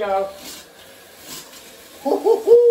go. Hoo, hoo, hoo.